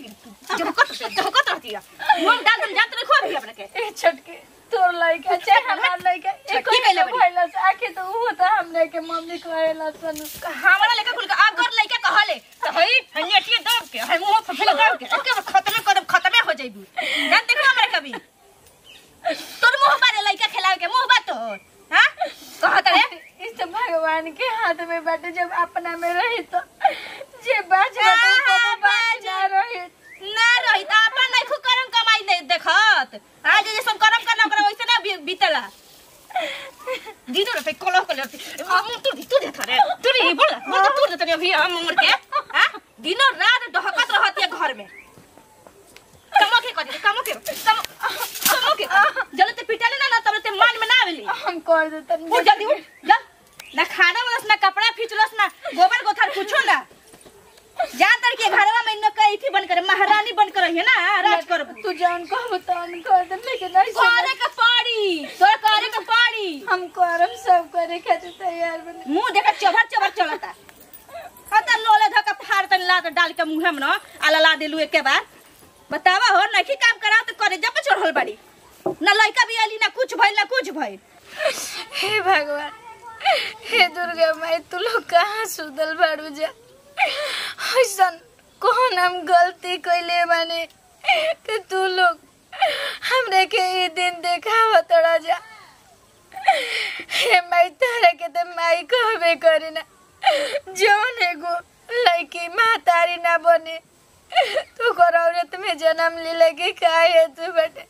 वाली जब कट रहती है मुँह डाल दम जात रखो अभी अपने के ए छोटके तोर लइका चाहे हमार लइका एको कैले कैले भइला आके तो ऊ तो हमने के मम्मी कहेला सन हमरा लेके कुल का अगर लइका कहले तो हई हनियटिए दब के हई मुँह फफेला दब के एके खत्म कदम खत्मे हो जाइबू जान देखो हमरा कभी। तोर मुँह बारे लइका खिलावे के मुँह बा तोर। हाँ? कहत रे इस तो भगवान के हाथ में बाटे जब अपना में रही तो जे बाज तो हाँ, ना रही ना रही त अपन नहीं खूब करम कमाई नहीं देखत। आज जे सब करम करना ओकरा वैसे ना बीतला। दीदो रे कोलो कोलो हम तू तू दे थरे। तू रे बोल बोल तू दे तनी अभी हम उम्र के। हाँ दिनो रात डहकत रहत है घर में। कमो के करी कमो के कमो कमो के जले ते पिटाले ना ना तब ते मान में ना आवेली। हम कर देतन। उठ जल्दी उठ जा। ना खाना बनस ना कपड़ा खींचलस ना गोबर गोथर कुछो ना। जा तर के घरवा में न कई थी बन कर महारानी बन कर रही है ना राज कर तू जान कहब तो हम कर दे लेकिन नहीं करे के पड़ी तोर करे के पड़ी। हम करम सब करे खातिर तैयार बने। मुँह देखा चबर चबर चलता। खतर लोले धका फाड़ तन ला डाल के मुँह में न आला ला देलू एक बार। बतावा हो नहीं काम करा तो करे जब चढ़ल बड़ी। ना लइका भी आली ना कुछ भइल ना कुछ भइल। हे भगवान हे दुर्गा माई तू लोग कहाँ सुधल बाड़ू जा? ऐसन कौन हम गलती कैले बाने? कि तू लोग हमरे के ये दिन देखाव तोड़ा जा। हे माई तारा के तो माई कहबे करी ना। जौन एगो लड़की महतारी ना बने। तू कर औरत में जन्म ले लगे काहे तू बटे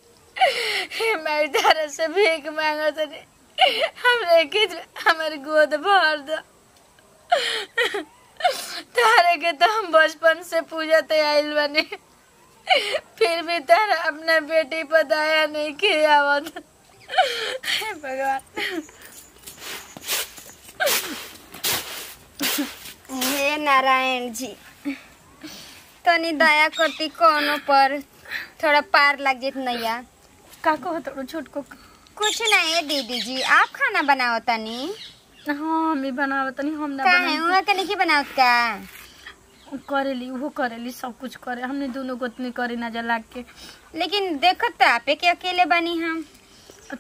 हे माई तारा से भीख मांगत रे हमरे के हमर गोद भर दो। तारे के तो हम बचपन से पूजा ते आइल बने। फिर भी तारा अपने बेटी पर दया नहीं के हे भगवान। हे नारायण जी तनी तो दया करती कोनो पर थोड़ा पार लग जित नैया। का कहो तो छोटको कुछ नहीं है दीदी जी आप खाना बनाओ तनी। हाँ हम ही बनावत नहीं हम ना का है उहाँ के बनाओ का? बना करेली वो करेली सब कुछ करे। हमने दोनों गोतनी करे ना जला के। लेकिन देखो तो आपे के अकेले बनी हम।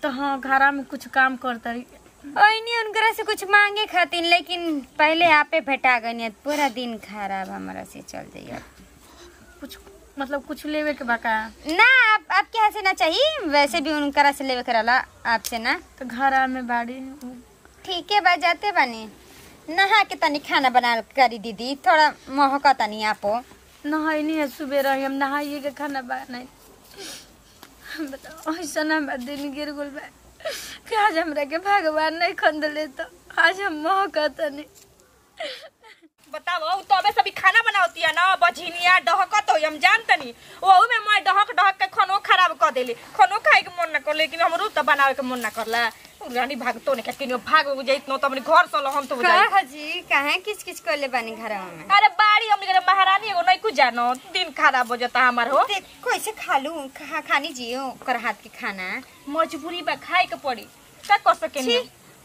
तो हाँ घरा में कुछ काम करता रही। उनकरा से कुछ मांगे खातिर लेकिन पहले आपे भेटा गई पूरा दिन खराब हमारा से चल जाइए कुछ मतलब कुछ लेवे के बाका ना आप आपके यहाँ से ना चाहिए वैसे भी उनकरा से लेवे करला आपसे ना। तो घरा में बाड़ी। ठीक है बा जाते बानी। नहा के तनी खाना बना करी दीदी। थोड़ा महका तनी आपो। नहाई नहीं है सुबह रही हम नहाइए के खाना बनाए बताओ ऐसा ना हमारा दिन गिर गुल बा। आज हमरा के भगवान नहीं खंद ले तो आज हम महका तनी। बताओ तो अबे सभी खाना बनावती है ना? बझिनिया डहकत हो हम जानतनी। ओहू में मैं डहक डहक के खानो खराब कर देली। खानो खाए के मन ना कर लेकिन हमरो तो बनावे के मन ना करला। रानी भाग तो नहीं किनो भाग जाइत नो तो अपने घर से हम तो जाई। का जी कहाँ किच किच कर ले बानी घर में? अरे बाड़ी हमने के महारानी एगो नहीं कुछ जानो दिन खराब हो जाता हमार हो। ते कैसे खा लू खा खानी जी ओकर हाथ के खाना? मजबूरी बा खाए के पड़ी। का कर सके छी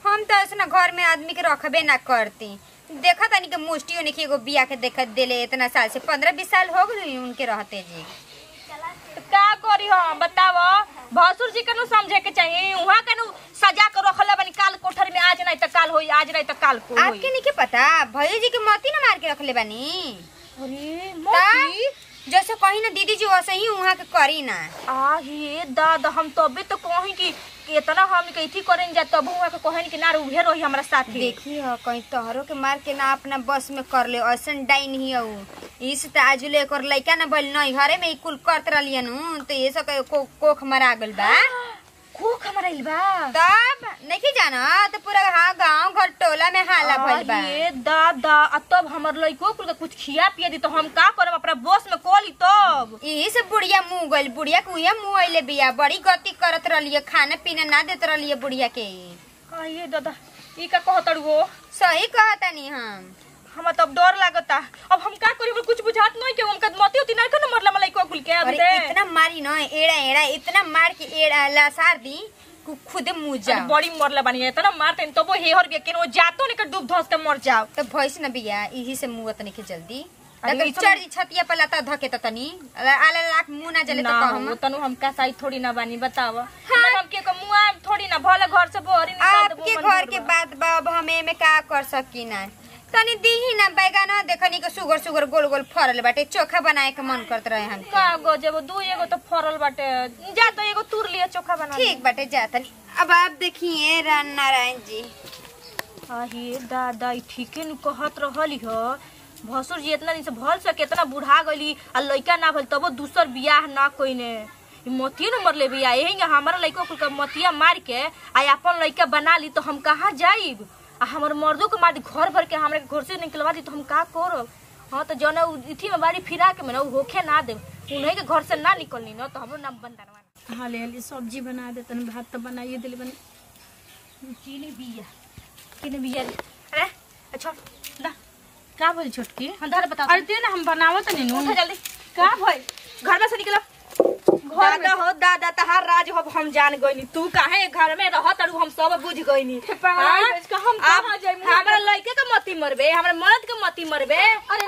हम तो ऐसा घर में आदमी के रखबे ना करती। देखा तनी के मुष्टि होने की एगो बिया के देखत देले इतना साल से पंद्रह बीस साल हो गई उनके रहते जी। का करी हम बताओ भसुर जी के नु समझे के चाहिए वहाँ के नु सजा के रखले बनी काल कोठर में आज नहीं तो काल होई आज तो काल को होई। आपके नहीं के पता भैया जी के मोती ना मार के रखले बानी। अरे ता? मोती? जैसे कही ना दीदी जी वैसे ही वहाँ के करी ना। आ हे दादा हम तबे तो कहीं कि कि इतना हम के इथी करें जा तब हुआ के कहन कि ना उहे रही हमरा साथ। देखी हो कहीं तोहरों के मार के ना अपना बस में कर ले ऐसन डाइन ही हो इस त आजुले एकर लइका ना बल नहीं घरे में कुल करत रहलियन तो ये सब के को, कोख मरा गल बा। कोख हमरा इल बा। तब नहीं जाना तो पूरा हाँ गाँव घर टोला में हाला भइल बा। ये दादा आ तब हमर लइको कुल कुछ खिया पिया दी तो हम का करब? अपना बस में कोली तब। यही से बुढ़िया मुँह गइल बुढ़िया के उहे मुँह अइले बिया बड़ी गति करत रहलिए खाना पीना ना देत रहलिए बुढ़िया के। ये दादा ई का कहतड़ वो सही कहतानी हम। हमरा तब डर लागता। अब हम का करी? कुछ बुझात नहीं के उनका मती होती ना मरला मलाइको कुल के अब दे। इतना मारी न एड़ा एड़ा इतना मार के एड़ा लसार दी कु- खुदे जाओ बड़ी मरला बानी इतना मारते तब वो हेहर बिया केनो जातो नहीं के डूब धस के मर जाओ। तो भैंस न बिया यही से मुँह तनी के जल्दी। चढ़ जी छतिया पर लता धके त तनी। आला लाख मुँह ना जले त ना कहम हो तनु हम का साई थोड़ी ना बानी बताव हाँ? हम के को मुआ थोड़ी ना भले घर से बोरी निकाल दे आपके घर के बात बा अब हम एमे का कर सकी ना? तनी दीही ना बैगन देखनी के सुगर सुगर गोल गोल फरल बाटे चोखा बनाए के मन करत रहे हम का गो जब दू एगो तो फरल बाटे। जा तो एगो तुर लिया चोखा बना ठीक बाटे जा तनी। अब आप देखिए राम नारायण जी। आहे दादा ठीके नु कहत रहली ह। भसुर जी इतना दिन से भल से केतना बुढ़ा गली आ लइका ना भल तबो दूसर बियाह ना कोइने। मोतिये न मरले बिया यही हमारा लइका कुल मोतिया मार के आ अपन लइका बना ली तो हम कहाँ जाइब? हमर मर्दों के मार घर भर के हमरा घर से निकलवा दी तो हम का करब हाँ तो जौन इथी में बाड़ी फिरा के में ना होखे ना दे उन्हीं के घर से ना निकलनी ना तो हमरो नाम बंदरवा हाँ ले हाली सब्ज़ी बना दे तनी भात तो बनाइए दिल बनी। चीनी बिया। चीनी बिया अरे अच्छा दा का बोल छोटकी? हम धर बता अरे ते ना हम बनावत नहीं उठा नू जल्दी। का भाई घर में से निकलो। दादा हो दादा तहार राज हो हम जान गइनी तू काहे घर में रह तड़ू हम सब बुझ पागल हाँ? हम कहाँ हमरा लड़के के मती मरबे हमरा मर्द के मती मरबे। अरे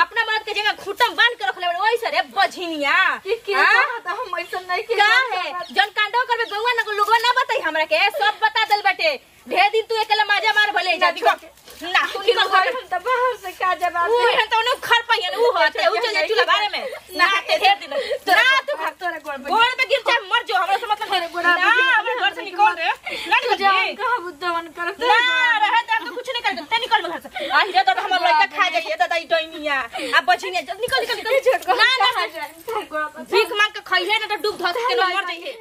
अपना मर्द के जगह खूंटम बाँध के रखले बड़े वैसे रे बझिनिया। कि के हाँ? कहता हम नहीं के का है? जन कांडो करबे ना लोगवा ना बताई हमरा के सब बता दल बाटे। ढेर दिन तू अकेला माजा मार भले जा ना, देखो ना तू निकल घर। हम तो बाहर से का जवाब हन तो न पहियन ऊ होते ऊ चल चूल्हा बारे में। ना ते ढेर दिन ना तू भाग तोरा गोड़ पे गोड़ पे गिर जा मर जो हमरा से मतलब अरे गोड़ा ना पे गिर, अपने घर से निकल रे ना तू निकल जा जी। कहाँ बुद्धवन करत ना रहे तो तो कुछ नहीं कर ते निकल घर से आ हीरा तो हमर लड़का खा जाइए दादा अब डोइनिया निकल निकल निकल। निकल ना ना। भीख मांग के खइले ना तो डूब धस के मर जाइए